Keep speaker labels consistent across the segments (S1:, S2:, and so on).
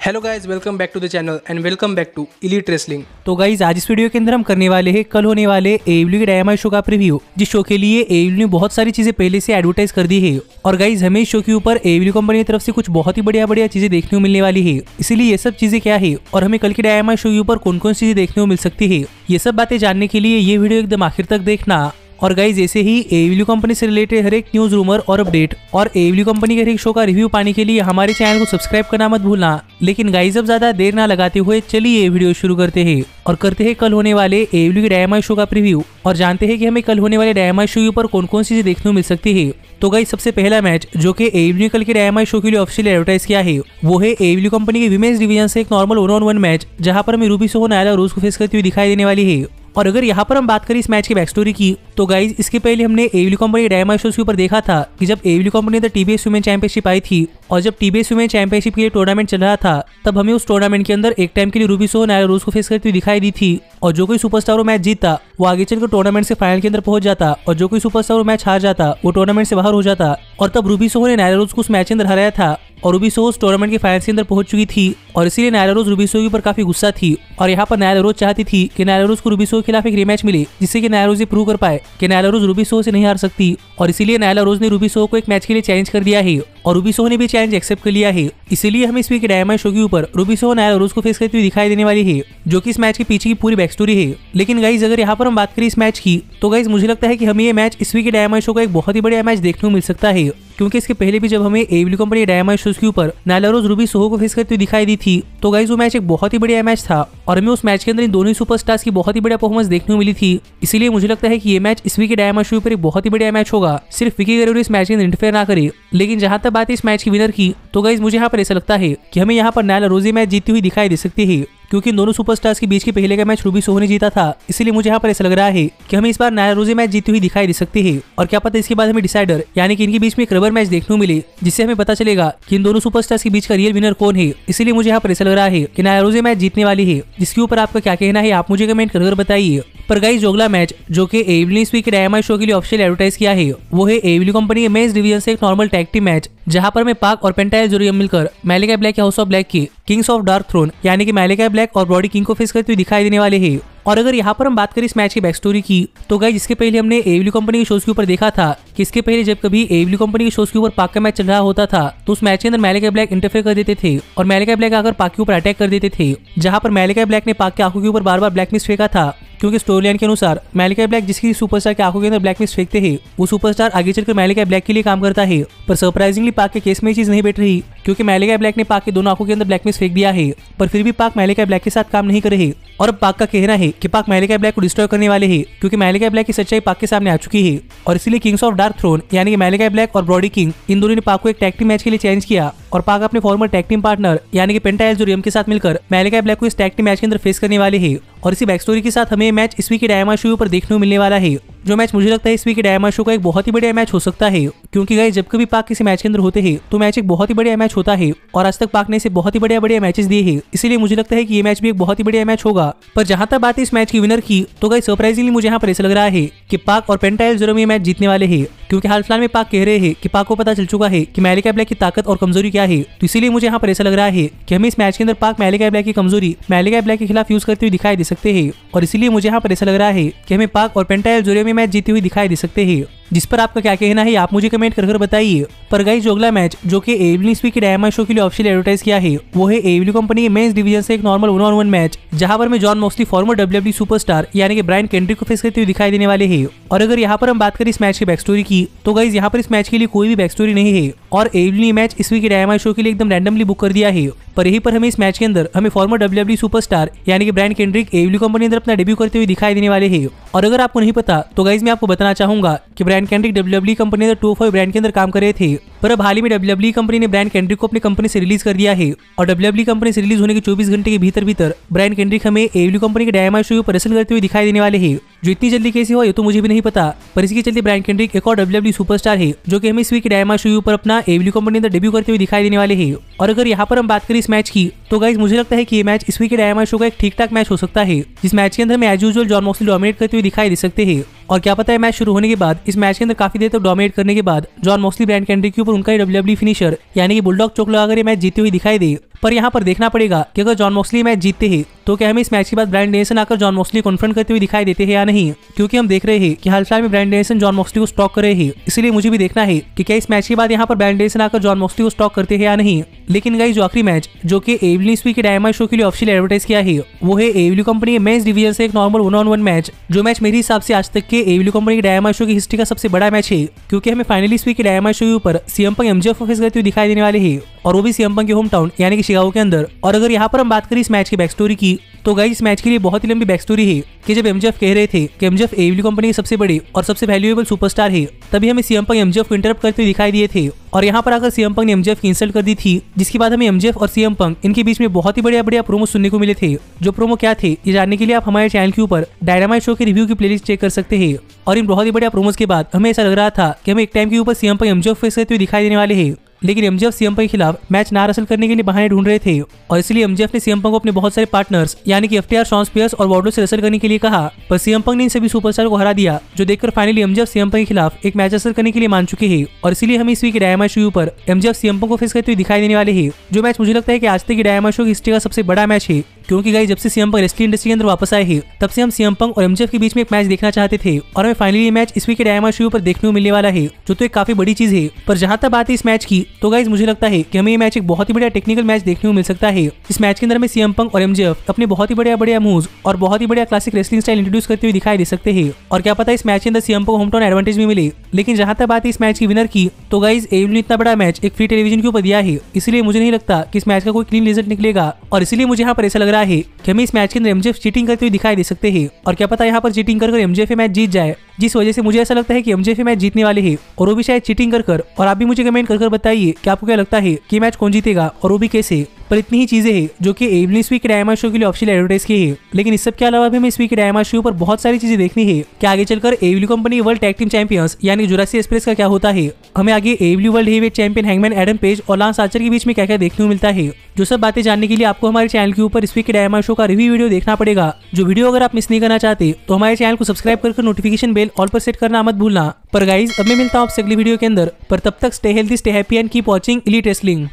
S1: Hello guys welcome back to the channel and welcome back to elite wrestling
S2: तो guys आज इस video के अंदर हम करने वाले हैं, कल होने वाले एवल्यू के डायमा शो का प्रीव्यू जिस शो के लिए एवल्यू ने बहुत सारी चीज़ें पहले से एडवर्टाइज कर दी है। और गाइज़ हमें इस शो के ऊपर एवल्यू कंपनी की तरफ़ से कुछ बहुत ही बढ़िया बढ़िया चीज़ें देखने को मिलने वाली है। इसीलिए ये सब चीज़ें क्या है और हमें कल के डायमा शो के ऊपर कौन कौन सी चीज़ें देखने को मिल सकती है, ये सब बातें जानने के लिए ये वीडियो एकदम आखिर तक देखना। और गाइज़ ऐसे ही एवल्यू कंपनी से रिलेटेड हर एक न्यूज़ रूमर और अपडेट और एवल्यू कंपनी के हर एक शो का रिव्यू पाने के लिए हमारे चैनल को सब्सक्राइब करना मत भूलना। लेकिन गाइज़ अब ज़्यादा देर ना लगाते हुए चलिए ये वीडियो शुरू करते हैं और करते हैं कल होने वाले एवल्यू के डायमा शो का प्रीव्यू और जानते हैं कि हमें कल होने वाले डायमा शो के ऊपर कौन कौन सी चीज़ें देखने को मिल सकती है। तो गाइज़ सबसे पहला मैच जो कि एवल्यू कल के डायमा शो के लिए ऑफिशियल एडवर्टाइज किया है, वो है एवल्यू कंपनी के विमेंस डिवीज़न से एक normal one on one match जहाँ पर हमें रूबी सोहो नायला रोज को फेस करती हुई दिखाई देने वाली है। और अगर यहाँ पर हम बात करें इस मैच की बैक स्टोरी की तो गाइज़ इसके पहले हमने एवली कंपनी डायमा शोज़ के ऊपर देखा था कि जब एवली कंपनी ने टीबीएस वुमेन चैंपियनशिप आई थी और जब टीबीएस वुमेन चैंपियनशिप के लिए टूर्नामेंट चल रहा था, तब हमें उस टूर्नामेंट के अंदर एक टाइम के लिए रूबी सो नायर रोज को फेस करती हुई दिखाई दी थी। और जो कोई सुपरस्टार वो मैच जीतता, वो आगे चलकर टूर्नामेंट से फाइनल के अंदर पहुँच जाता और जो कोई सुपरस्टार वो मैच हार जाता, वो टूर्नामेंट से बाहर हो जाता। और तब रूबी सोहो ने नायरा रोज को उस मैच के अंदर हराया था। और रूबी सोहो उस टूर्नामेंट के फाइनल के अंदर पहुँच चुकी थी और इसीलिए नायरा रोज रूबी सोहो के ऊपर काफ़ी गुस्सा थी और यहाँ पर नायरा रोज चाहती थी कि नायरा रोज को रूबी सोहो के खिलाफ एक रिमैच मिले, जिससे कि नायरा रोज ये प्रूव कर पाए कि नायरा रोज रूबी सोहो से नहीं हार सकती। और इसीलिए नायला रोज ने रूबी सोहो को एक मैच के लिए चैलेंज कर दिया है और रूबी सोहो ने भी चैलेंज एक्सेप्ट कर लिया है। इसीलिए हम इस वीक डायमंड शो के ऊपर रूबी सोहो नायला रोज को फेस करती हुई दिखाई देने वाली है, जो कि इस मैच के पीछे की पूरी बैक स्टोरी है। लेकिन गाइज़ अगर यहाँ पर हम बात करें इस मैच की तो गाइज़ मुझे लगता है कि हमें ये मैच इस वीक डायमंड शो का एक बहुत ही बढ़िया मैच देखने को मिल सकता है। क्योंकि इसके पहले भी जब हमें एवली कंपनी डायमंड शोज़ के ऊपर नायला रोज रूबी सोहो को फेस करती हुई दिखाई दी थी तो गाइज़ वो मैच एक बहुत ही बढ़िया मैच था और हमें उस मैच के अंदर इन दोनों सुपरस्टार्स की बहुत ही बढ़िया परफॉर्मेंस देखने को मिली थी। इसीलिए मुझे लगता है कि ये मैच इस वीक के डायमंड शो पर एक बहुत ही बढ़िया मैच होगा। सिर्फ़ विकी गरेर इस मैच के अंदर इंटरफेयर ना करे। लेकिन जहाँ तक बात है इस मैच की विनर की तो गाइज़ मुझे यहाँ पर ऐसा लगता है कि हमें यहाँ पर नायला रोजी मैच जीती हुई दिखाई दे सकती है। क्योंकि इन दोनों सुपरस्टार्स के बीच के पहले का मैच रूबी सोहो ने जीता था, इसलिए मुझे यहाँ पर ऐसा लग रहा है कि हमें इस बार नायरा रोज़े मैच जीती हुई दिखाई दे सकती है। और क्या पता इसके बाद हमें डिसाइडर यानी कि इनके बीच में एक रबर मैच देखने को मिले, जिससे हमें पता चलेगा कि इन दोनों सुपरस्टार्स के बीच का रियल विनर कौन है। इसीलिए मुझे यहाँ पर ऐसा लग रहा है कि नायरा रोज़े मैच जीतने वाली है, जिसके ऊपर आपका क्या कहना है, आप मुझे कमेंट कर बताइए। पर गाइस जोगला मैच जो कि एवली इस वीक डायमा शो के लिए ऑफिशियल एडवर्टाइज किया है, वो है एवली कंपनी के मेंस डिवीज़न से एक नॉर्मल टैग टीम मैच जहाँ पर मैं पाक और पेंटाइल जोरियम मिलकर Malakai Black House of Black की किंग्स ऑफ़ डार्क थ्रोन यानी कि मैलिका ब्लैक और ब्रॉडी किंग को फेस करते हुए दिखाई देने वाले हैं। और अगर यहाँ पर हम बात करें इस मैच की बैक स्टोरी की तो गाइज़ इसके पहले हमने एवली कंपनी के शोज़ के ऊपर देखा था, कि इसके पहले जब कभी एवली कंपनी के शोज़ के ऊपर पाक का मैच चल रहा होता था तो उस मैच के अंदर मैलिका ब्लैक इंटरफेयर कर देते थे। और मैलिका ब्लैक आकर पाक के ऊपर अटैक कर देते थे, जहाँ पर मैलिका ब्लैक ने पाक के आँखों के ऊपर बार बार ब्लैक मिस फेंका था। क्योंकि स्टोरी लाइन के अनुसार मैलिका ब्लैक जिसकी सुपरस्टार के आँखों के अंदर ब्लैक मिस फेंकते हैं, वो सुपरस्टार आगे चलकर मैलिका ब्लैक के लिए काम करता है। पर सरप्राइजिंगली पाक के केस में ये चीज़ नहीं बैठ रही, क्योंकि मैलिका ब्लैक ने पाक के दोनों आँखों के अंदर ब्लैक मिस फेंक दिया है। पर फिर भी पाक मैलिका ब्लैक के साथ काम नहीं कर रहे, और पाक का कहना है कि पाक मैलिका ब्लैक को डिस्ट्रॉय करने वाले हैं, क्योंकि मैलिका ब्लैक की सच्चाई पाक के सामने आ चुकी है। और इसलिए किंग्स ऑफ़ डार्क थ्रोन यानी कि मैलिका ब्लैक और ब्रॉडी किंग इन दोनों ने पाक को एक टैग टीम मैच के लिए चेंज किया। और पाक अपने फॉर्मर टैग टीम पार्टनर यानी कि पेंटा एल्जोरियम के साथ मिलकर मैलिका ब्लैक को इस टैग टीम मैच के अंदर फेस करने वाले है। और इसी बैक स्टोरी के साथ हमें मैच इस वीक के डायमा शो पर देखने को मिलने वाला है। जो मैच मुझे लगता है इस वीक के डायमा शो का एक बहुत ही बढ़िया मैच हो सकता है। क्योंकि गए जब कभी पाक किसी मैच के अंदर होते हैं तो मैच एक बहुत ही बढ़िया मैच होता है और आज तक पाक ने इसे बहुत ही बढ़िया बढ़िया मैचेस दिए हैं। इसीलिए मुझे लगता है कि ये मैच भी एक बहुत ही बढ़िया मैच होगा। पर जहाँ तक बात इस मैच की विनर की तो गई सरप्राइजिंगली मुझे यहाँ पर ऐसा लग रहा है कि पाक और पेंटाइल जोरम ये मैच जीतने वाले हैं। क्योंकि हाल फ़िलहाल में पाक कह रहे हैं कि पाक को पता चल चुका है कि मैलिका ब्लैक की ताकत और कमज़ोरी क्या है। तो इसीलिए मुझे यहाँ पर ऐसा लग रहा है कि हमें इस मैच के अंदर पाक मैलिका ब्लैक की कमज़ोरी मैलिका ब्लैक के खिलाफ यूज़ करते हुए दिखाई दे सकते हैं। और इसीलिए मुझे यहाँ पर ऐसा लग रहा है कि हमें पाक और पेंटाइल जोरियम में मैच जीती हुई दिखाई दे सकते हैं। जिस पर आपका क्या कहना है, आप मुझे कमेंट कर बताइए। पर गाइस जो अगला मैच जो कि एवली स्पीक के डायमा शो के लिए ऑफिशियल एडवर्टाइज किया है, वो है एवली कंपनी के मेंस डिवीज़न से एक normal one on one match जहाँ पर मैं Jon Moxley former W superstar यानी कि ब्रायन केंड्रिक को फेस करते हुए दिखाई देने वाले हैं। और अगर यहाँ पर हम बात करें इस मैच की बैक स्टोरी की तो गाइज़ यहाँ पर इस मैच के लिए कोई भी बैक स्टोरी नहीं है। और एवली ने मैच इस वीक डायमा शो के लिए एकदम रैंडमली बुक कर दिया है। पर यहीं पर हमें इस मैच के अंदर, हमें फॉर्मर डब्ल्यू सुपरस्टार यानी कि ब्रांड केंड्रिक एवली कंपनी अंदर अपना डेब्यू करते हुए दिखाई देने वाले हैं। और अगर आपको नहीं पता तो गाइज़ मैं आपको बताना चाहूँगा कि Brian Kendrick W company two four brand के अंदर काम कर रहे थे। पर अब हाल ही में WWE कंपनी ने ब्रांड कैंड्रिक को अपनी कंपनी से रिलीज़ कर दिया है और डब्ल्यू कंपनी से रिलीज़ होने के 24 घंटे के भीतर भीतर ब्रांड कैंड्रिक हमें एवली कंपनी के डायमा शो पर रेसल करते हुए दिखाई देने वाले हैं। जो इतनी जल्दी कैसे हो ये तो मुझे भी नहीं पता। पर इसके चलते ब्रांड कैंड्रिक एक और डब्ल्यू सुपरस्टार है, जो कि हमें इस वीक डायमा शो पर अपना एवली कंपनी अंदर डेब्यू करते हुए दिखाई देने वाले है। और अगर यहाँ पर हम बात करें इस मैच की तो गाइज़ मुझे लगता है कि ये मैच इस के डायमा शो का एक ठीक ठाक मैच हो सकता है, जिस मैच के अंदर में as usual Jon Moxley dominate करते हुए दिखाई दे सकते हैं। और क्या पता है मैच शुरू होने के बाद, इस मैच के अंदर काफ़ी देर तक डोमिनेट करने के बाद जॉन मॉक्सली ब्रांड कैंड्रिक ऊपर उनका ही डब्ल्यू फिनिशर यानी कि बुलडॉग चोक ये मैच जीती हुई दिखाई दे। पर यहाँ पर देखना पड़ेगा कि अगर जॉन मॉक्सली मैच जीतते हैं तो क्या हमें इस मैच के बाद ब्रांड डेनिसन आकर जॉन मॉक्सली कॉन्फ्रंट करते हुए दिखाई देते हैं या नहीं? क्योंकि हम देख रहे हैं कि हाल फ़िलहाल में ब्रांड डेनिसन जॉन मॉक्सली को स्टॉक कर रहे हैं, इसलिए मुझे भी देखना है कि क्या इस मैच के बाद यहाँ पर ब्रांड डेनिसन आकर जॉन मॉक्सली को स्टॉक करते हैं या नहीं। लेकिन गई जो आखिरी मैच, जो की एवली स्पी के डायमा शो के लिए ऑफिशियल एडवर्टाइज किया है, वो है एवली कंपनी मेंस डिवीज़न से एक normal one on one match जो मैच मेरे हिसाब से आज तक के एवली कंपनी के डायमा शो की हिस्ट्री का सबसे बड़ा मैच है, क्योंकि हमें फाइनली स्पी के डायमा शो के ऊपर सीएम पंग एमजीएफ फेस करते हुए दिखाई देने वाले हैं, और वो भी सीएम पंग के होम टाउन यानी कि शिकागो के अंदर। और अगर यहाँ पर हम बात करें इस मैच की बैक स्टोरी की तो गाइस इस मैच के लिए बहुत ही लंबी बैक स्टोरी है कि जब एमजेफ कह रहे थे कि एमजेफ एवली कंपनी के सबसे बड़े और सबसे वैल्यूएबल सुपरस्टार है, तभी हमें सीएम पंग एमजेफ को इंटरप्ट करते दिखाई दिए थे। और यहाँ पर आकर सीएम पंग ने एमजेफ की इंसल्ट कर दी थी, जिसके बाद हमें एमजेफ और सीएम पंग इनके बीच में बहुत ही बढ़िया बढ़िया प्रोमो सुनने को मिले थे। जो प्रोमो क्या थे, ये जानने के लिए आप हमारे चैनल के ऊपर डायनामाइट शो के रिव्यू की प्लेलिस्ट चेक कर सकते हैं। और इन बहुत ही बढ़िया प्रोमोस के बाद हमें ऐसा लग रहा था कि हमें एक टाइम के ऊपर सीएम पंग एमजेफ फेस करते हुए दिखाई देने वाले हैं। लेकिन एमजेफ सीएम के खिलाफ मैच ना हासिल करने के लिए बहाने ढूंढ रहे थे। और इसलिए एमजेफ ने सीएम को अपने बहुत सारे पार्टनर्स यानी कि एफटीआर शॉन स्पियर्स और वार्डो से रसल करने के लिए कहा। पर सीएम पंग ने इन सभी सुपरस्टार को हरा दिया, जो देखकर फाइनली एमजेफ सीएम के खिलाफ एक मैच हासिल करने के लिए मान चुके हैं। और इसलिए हम इस वीक डायमा शो पर एमजेफ सीएम को फेस करते हुए दिखाई देने वाले हैं। जो मैच मुझे लगता है कि आज तक डायमा शो की हिस्ट्री का सबसे बड़ा मैच है। क्योंकि गाइस जब से सीएम पंग रेसलिंग इंडस्ट्री के अंदर वापस आए हैं, तब से हम सीएम पंग और एमजेफ के बीच में एक मैच देखना चाहते थे। और हमें फाइनली ये मैच इस वीक के डायमा शो पर देखने को मिलने वाला है, जो तो एक काफ़ी बड़ी चीज़ है। पर जहाँ तक बात है इस मैच की तो गाइज़ मुझे लगता है कि हमें ये मैच एक बहुत ही बढ़िया टेक्निकल मैच देखने को मिल सकता है। इस मैच के अंदर में सीएम पंग और एमजेएफ अपने बहुत ही बढ़िया बढ़िया मूव और बहुत ही बढ़िया क्लासिक रेसलिंग स्टाइल इंट्रोड्यूस करते हुए दिखाई दे सकते हैं। और क्या पता इस मैच के अंदर सीएम को होम टाउन एडवांटेज भी मिले। लेकिन जहाँ तक बात है इस मैच की विनर की तो गाइज़ एवल ने इतना बड़ा मैच एक फ्री टेलीविज़न के ऊपर दिया है। इसलिए मुझे नहीं लगता कि इस मैच का कोई क्लीन रिज़ल्ट निकलेगा। और इसीलिए मुझे यहाँ पर ऐसा लग रहा है कि हमें इस मैच के अंदर एमजेफ चीटिंग करते हुए दिखाई दे सकते हैं। और क्या पता यहाँ पर चीटिंग कर एमजेफ मैच जीत जाए। जिस वजह से मुझे ऐसा लगता है कि एमजेफ मैच जीतने वाले हैं। और वो भी शायद चीटिंग कर और आप भी मुझे कमेंट कर कर बताइए कि आपको क्या लगता है कि मैच कौन जीतेगा और वो भी कैसे? पर इतनी ही चीज़ें हैं, जो कि एवली इस वीक डायमा शो के लिए ऑफिशियल एडवर्टाइज की है। लेकिन इस सब के अलावा भी हमें इस वीक डायमा शो पर बहुत सारी चीज़ें देखनी है, कि आगे चलकर एवली company world tag team champions यानी जुरासी एक्सप्रेस का क्या होता है? हमें आगे एवली world heavyweight champion Hangman Adam Page और लांस आचर के बीच में क्या क्या देखने को मिलता है? जो सब बातें जानने के लिए आपको हमारे चैनल के ऊपर इस वीक डायमा शो का रिव्यू वीडियो देखना पड़ेगा। जो वीडियो अगर आप मिस नहीं करना चाहते तो हमारे चैनल को सब्सक्राइब करके नोटिफिकेशन बेल ऑल पर सेट करना मत भूलना। पर गाइज़ अब मैं मिलता हूँ आपसे अगली वीडियो के अंदर। पर तब तक stay healthy stay happy and keep watching elite wrestling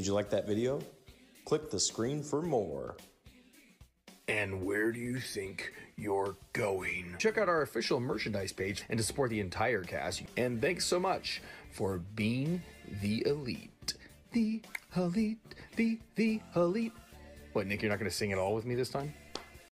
S3: did you like that video? Click the screen for more.
S4: And where do you think you're going? Check out our official merchandise page and to support the entire cast. And thanks so much for being the elite. The elite, the the elite. What, Nick, you're not going to sing at all with me this time?